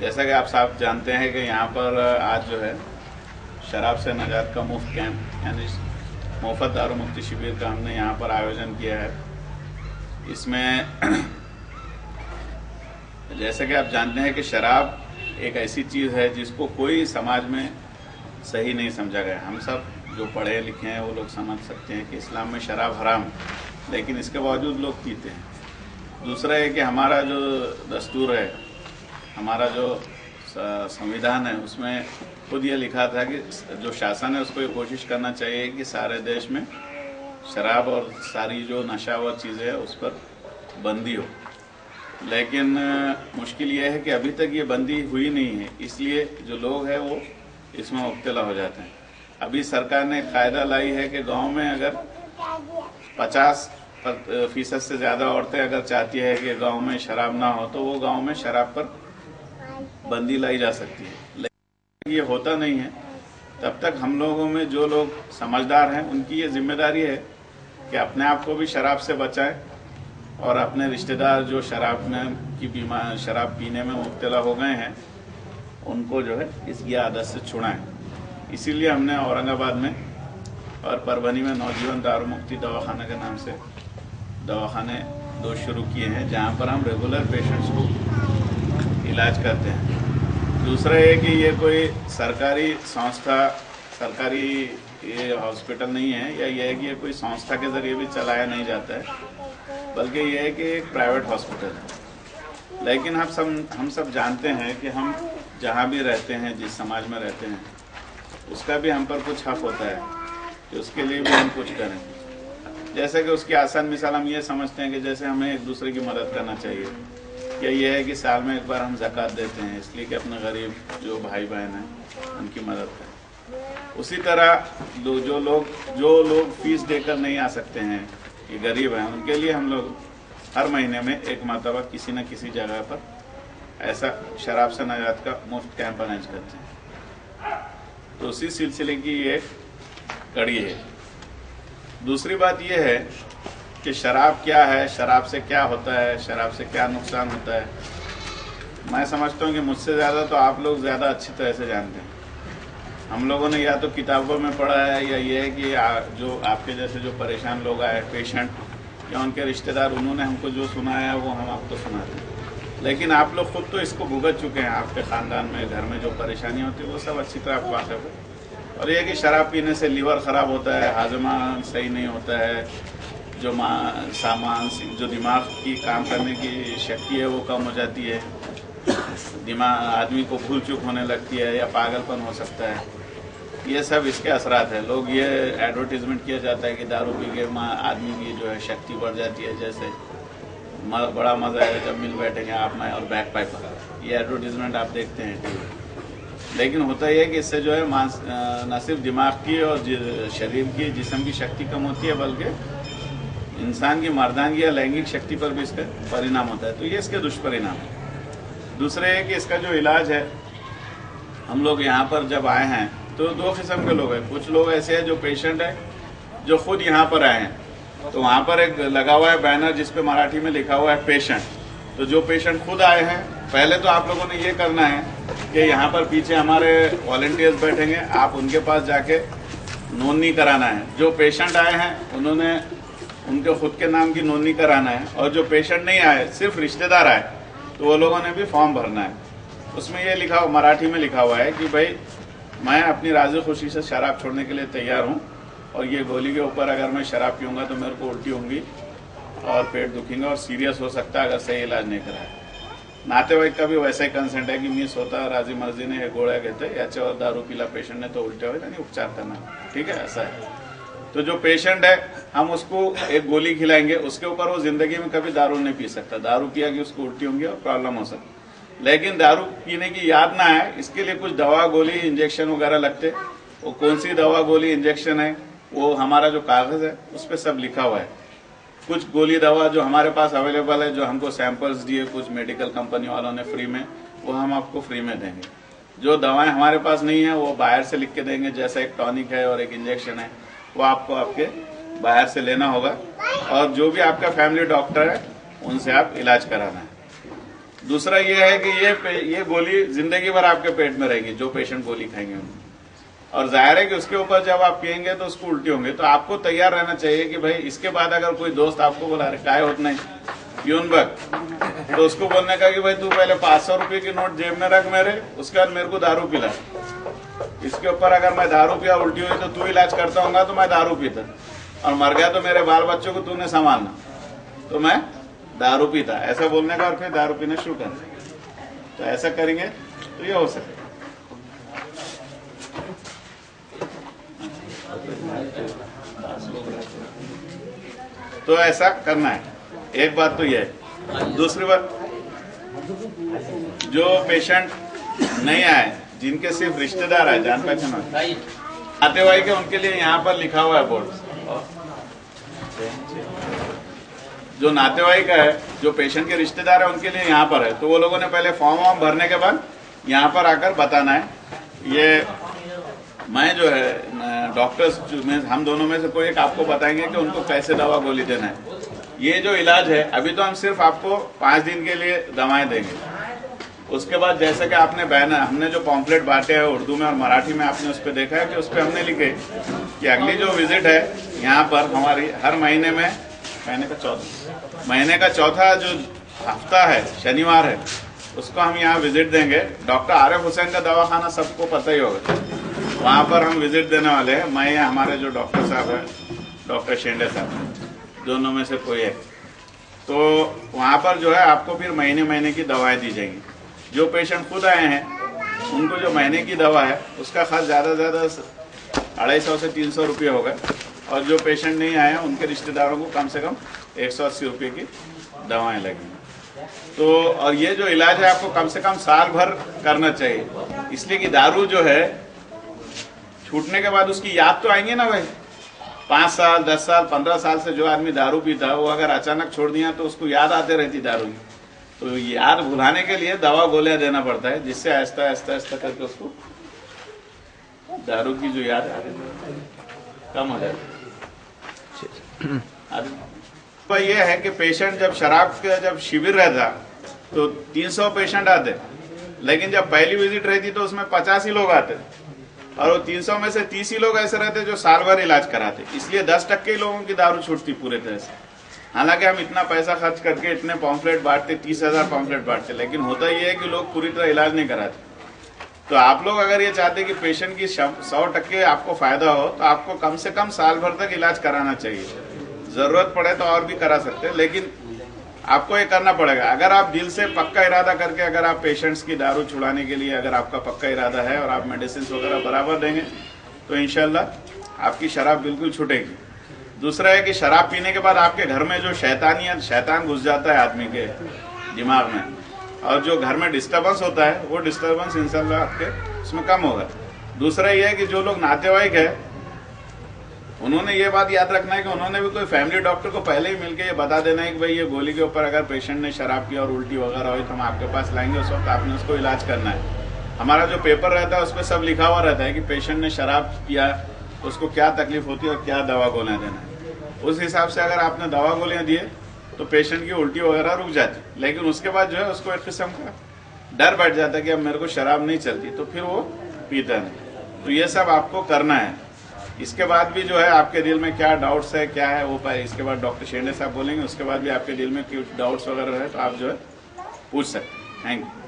जैसा कि आप साफ़ जानते हैं कि यहाँ पर आज जो है, शराब से नजात का मुफ़्त कैंप, यानी मुफ़्त दारू मुक्ति शिविर का हमने यहाँ पर आयोजन किया है। इसमें जैसा कि आप जानते हैं कि शराब एक ऐसी चीज़ है जिसको कोई समाज में सही नहीं समझा गया। हम सब जो पढ़े लिखे हैं वो लोग समझ सकते हैं कि इस्लाम में शराब हराम, लेकिन इसके बावजूद लोग पीते हैं। दूसरा है कि हमारा जो दस्तूर है हमारा जो संविधान है, उसमें खुद ये लिखा था कि जो शासन है, उसको ये कोशिश करना चाहिए कि सारे देश में शराब और सारी जो नशा व चीज़ें है, उस पर बंदी हो। लेकिन मुश्किल ये है कि अभी तक ये बंदी हुई नहीं है। इसलिए जो लोग हैं, वो इसमें मुबतला हो जाते हैं। अभी सरकार ने कायदा लाई है कि गाँव में अगर 50 फ़ीसद से ज़्यादा औरतें अगर चाहती है कि गाँव में शराब ना हो तो वो गाँव में शराब पर बंदी लाई जा सकती है। लेकिन ये होता नहीं है। तब तक हम लोगों में जो लोग समझदार हैं, उनकी ये ज़िम्मेदारी है कि अपने आप को भी शराब से बचाएँ और अपने रिश्तेदार जो शराब में की बीमार शराब पीने में मुबतला हो गए हैं, उनको जो है इसकी आदत से छुड़ाएँ। इसीलिए हमने औरंगाबाद में और परभनी में नौजीवन दारू मुक्ति दवाखाना के नाम से दवाखाने दो शुरू किए हैं, जहाँ पर हम रेगुलर पेशेंट्स को इलाज करते हैं। दूसरा ये कि ये कोई सरकारी संस्था, सरकारी ये हॉस्पिटल नहीं है, या ये है कि ये कोई संस्था के ज़रिए भी चलाया नहीं जाता है, बल्कि ये है कि एक प्राइवेट हॉस्पिटल है। लेकिन हम सब हम सब जानते हैं कि हम जहाँ भी रहते हैं, जिस समाज में रहते हैं, उसका भी हम पर कुछ हक होता है कि उसके लिए भी हम कुछ करें। जैसे कि उसकी आसान मिसाल हम ये समझते हैं कि जैसे हमें एक दूसरे की मदद करना चाहिए। या ये है कि साल में एक बार हम जक़ात देते हैं, इसलिए कि अपने गरीब जो भाई बहन हैं, उनकी मदद करें। उसी तरह जो लोग जो लोग फ़ीस देकर नहीं आ सकते हैं, ये गरीब हैं, उनके लिए हम लोग हर महीने में एक मरतबा किसी न किसी जगह पर ऐसा शराब से नजात का मुफ़्त कैंप अरेंज करते हैं। तो उसी सिलसिले की ये कड़ी है। दूसरी बात यह है कि शराब क्या है शराब से क्या होता है शराब से क्या नुकसान होता है। मैं समझता हूँ कि मुझसे ज़्यादा तो आप लोग ज़्यादा अच्छी तरह से जानते हैं। हम लोगों ने या तो किताबों में पढ़ा है या ये है कि आ, जो आपके जैसे जो परेशान लोग आए पेशेंट या उनके रिश्तेदार उन्होंने हमको जो सुनाया है वो हम आपको सुनाते हैं लेकिन आप लोग खुद तो इसको भुगत चुके हैं आपके ख़ानदान में घर में जो परेशानी होती है वो सब अच्छी तरह आप वाकफ है। और ये कि शराब पीने से लीवर ख़राब होता है हाजमा सही नहीं होता है जो सामान जो दिमाग की काम करने की शक्ति है, वो कम हो जाती है। दिमाग आदमी को भूल चूक होने लगती है या पागलपन हो सकता है। ये सब इसके असरात है। लोग ये एडवर्टीजमेंट किया जाता है कि दारू पी के आदमी की जो है शक्ति बढ़ जाती है। जैसे बड़ा मज़ा है जब मिल बैठेंगे आप, मैं और बैक पाइपर ये एडवर्टीजमेंट आप देखते हैं लेकिन होता यह है कि इससे जो है मांस न सिर्फ़ दिमाग की और शरीर की, जिसम की शक्ति कम होती है, बल्कि इंसान की मर्दानगी या लैंगिक शक्ति पर भी इसका परिणाम होता है। तो ये इसके दुष्परिणाम है। दूसरे है कि इसका जो इलाज है, हम लोग यहाँ पर जब आए हैं तो दो किस्म के लोग हैं। कुछ लोग ऐसे हैं जो पेशेंट है, जो खुद यहाँ पर आए हैं। तो वहाँ पर एक लगा हुआ है बैनर जिसपे मराठी में लिखा हुआ है पेशेंट। तो जो पेशेंट खुद आए हैं, पहले तो आप लोगों ने ये करना है कि यहाँ पर पीछे हमारे वॉल्टियर्स बैठेंगे। आप उनके पास जाके नोंदनी कराना है। जो पेशेंट आए हैं, उन्होंने उनके खुद के नाम की नोंदनी कराना है और जो पेशेंट नहीं आए, सिर्फ़ रिश्तेदार आए तो वो लोगों ने भी फॉर्म भरना है। उसमें ये लिखा हुआ मराठी में लिखा हुआ है कि भाई, मैं अपनी राज़ी खुशी से शराब छोड़ने के लिए तैयार हूँ और ये गोली के ऊपर अगर मैं शराब पीऊँगा तो मेरे को उल्टी होंगी और पेट दुखेंगे और सीरियस हो सकता है अगर सही इलाज नहीं कराया। नातेवाईक का भी वैसा ही कंसेंट है की मी स्वतः राज़ी मर्जीने हे गोळ्या घेते याच्यावर दारू पिला पेशंटने तो उलट्या होईल आणि उपचार करना। ठीक है? ऐसा है। तो जो पेशेंट है हम उसको एक गोली खिलाएँगे, उसके ऊपर वो ज़िंदगी में कभी दारू नहीं पी सकता। दारू पिया कि उसको उल्टी होंगी और प्रॉब्लम हो सकती लेकिन दारू पीने की याद ना आए, इसके लिए कुछ दवा गोली इंजेक्शन वगैरह लगते। वो कौन सी दवा गोली इंजेक्शन है, वो हमारा जो कागज़ है, उस पर सब लिखा हुआ है। कुछ गोली दवा जो हमारे पास अवेलेबल है, जो हमको सैंपल्स दिए, कुछ मेडिकल कंपनी वालों ने फ्री में, वो हम आपको फ्री में देंगे। जो दवाएँ हमारे पास नहीं है, वो बाहर से लिख के देंगे, जैसा एक टॉनिक है और एक इंजेक्शन है, वो आपको आपके बाहर से लेना होगा। और जो भी आपका फैमिली डॉक्टर है, उनसे आप इलाज कराना है। दूसरा ये है कि ये ये गोली ज़िंदगी भर आपके पेट में रहेगी, जो पेशेंट गोली खाएँगे उनमें और ज़ाहिर है कि उसके ऊपर जब आप पियेंगे तो उसको उल्टी होंगे। तो आपको तैयार रहना चाहिए कि भाई, इसके बाद अगर कोई दोस्त आपको बोला रहे काय होत नहीं यून बग तो उसको बोलने का कि भाई, तू पहले पाँच सौ रुपये की नोट जेब में रख मेरे, उसके बाद मेरे को दारू पिला। इसके ऊपर अगर मैं दारू पिया, उल्टी हुई तो तू इलाज करता होगा तो मैं दारू पीता। और मर गया तो मेरे बाल बच्चों को तूने संभालना। तो मैं दारू पीता, ऐसा बोलने का और फिर दारू पीना शुरू कर तो ऐसा करेंगे तो ये हो सकता तो ऐसा करना है। एक बात तो यह है। दूसरी बात, जो पेशेंट नहीं आए, जिनके सिर्फ़ रिश्तेदार है जान पहचान आते नातेवाईक के उनके लिए यहाँ पर लिखा हुआ है बोर्ड जो नातेवाईक है, जो पेशेंट के रिश्तेदार है, उनके लिए यहाँ पर है। तो वो लोगों ने पहले फॉर्म वॉर्म भरने के बाद यहाँ पर आकर बताना है। ये मैं जो है डॉक्टर्स में, हम दोनों में से कोई एक आपको बताएँगे कि उनको कैसे दवा गोली देना है। ये जो इलाज है, अभी तो हम सिर्फ़ आपको पाँच दिन के लिए दवाएँ देंगे। उसके बाद जैसे कि आपने बैनर हमने जो पॉम्पलेट बांटे हैं उर्दू में और मराठी में आपने उस पर देखा है कि उस पर हमने लिखे कि अगली जो विज़िट है यहाँ पर हमारी, हर महीने में, महीने का चौथा, महीने का चौथा जो हफ़्ता है, शनिवार है, उसको हम यहाँ विज़िट देंगे। डॉक्टर आरिफ हुसैन का दवाखाना सबको पता ही होगा। वहाँ पर हम विज़िट देने वाले हैं। मैं हमारे जो डॉक्टर साहब हैं डॉक्टर शेंडे साहब, दोनों में से कोई है। तो वहाँ पर जो है, आपको फिर महीने महीने की दवाएँ दी जाएँगी। जो पेशेंट खुद आए हैं, उनको जो महीने की दवा है, उसका खर्च ज़्यादा से ज़्यादा अढ़ाई सौ से तीन सौ रुपये होगा। और जो पेशेंट नहीं आए उनके रिश्तेदारों को कम से कम एक सौ अस्सी रुपये की दवाएँ लगेंगी। तो और ये जो इलाज है आपको कम से कम साल भर करना चाहिए। इसलिए कि दारू जो है छूटने के बाद उसकी याद तो आएँगे ना भाई। पाँच साल दस साल पंद्रह साल से जो आदमी दारू पीता वो अगर अचानक छोड़ दिया तो उसको याद आते रहती दारू की। तो याद भुलाने के लिए दवा गोलियाँ देना पड़ता है जिससे आहिस्ता आहिस्ता आहिस्ता करके उसको दारू की जो याद आ रही है, कम हो जाती है। तो ये है कि पेशेंट जब शराब का जब शिविर रहता तो 300 पेशेंट आते। लेकिन जब पहली विज़िट रहती तो उसमें 50 ही लोग आते। और वो 300 में से 30 ही लोग ऐसे रहते जो साल भर इलाज कराते। इसलिए 10 टक्के ही लोगों की दारू छूटती पूरे तरह से। हालाँकि हम इतना पैसा खर्च करके इतने पॉम्फलेट बांटते, तीस हज़ार पॉम्फलेट बांटते, लेकिन होता ये है कि लोग पूरी तरह इलाज नहीं कराते। तो आप लोग अगर ये चाहते कि पेशेंट की सौ टक्के आपको फ़ायदा हो तो आपको कम से कम साल भर तक इलाज कराना चाहिए। ज़रूरत पड़े तो और भी करा सकते हैं, लेकिन आपको ये करना पड़ेगा। अगर आप दिल से पक्का इरादा करके, अगर आप पेशेंट्स की दारू छुड़ाने के लिए अगर आपका पक्का इरादा है और आप मेडिसिन वगैरह बराबर देंगे तो इनशाला आपकी शराब बिल्कुल छूटेगी। दूसरा है कि शराब पीने के बाद आपके घर में जो शैतानियत, शैतान घुस जाता है आदमी के दिमाग में, और जो घर में डिस्टर्बेंस होता है, वो डिस्टर्बेंस इंशाल्लाह आपके उसमें कम होगा। दूसरा ये है कि जो लोग नातेवाईक है उन्होंने ये बात याद रखना है कि उन्होंने भी कोई फैमिली डॉक्टर को पहले ही मिलके ये बता देना है कि भाई ये गोली के ऊपर अगर पेशेंट ने शराब की और उल्टी वगैरह हुई तो हम आपके पास लाएँगे, उस वक्त आपने उसको इलाज करना है। हमारा जो पेपर रहता है, उस पर सब लिखा हुआ रहता है कि पेशेंट ने शराब किया उसको क्या तकलीफ़ होती है और क्या दवा गोलियाँ देना है। उस हिसाब से अगर आपने दवा गोलियाँ दिए तो पेशेंट की उल्टी वगैरह रुक जाती लेकिन उसके बाद जो है, उसको एक किस्म का डर बैठ जाता है कि अब मेरे को शराब नहीं चलती तो फिर वो पीता नहीं तो ये सब आपको करना है। इसके बाद भी जो है आपके दिल में क्या डाउट्स है, क्या है, वो पाए इसके बाद डॉक्टर शेंडे साहब बोलेंगे, उसके बाद भी आपके दिल में डाउट्स वगैरह है तो आप जो है पूछ सकते हैं। Thank you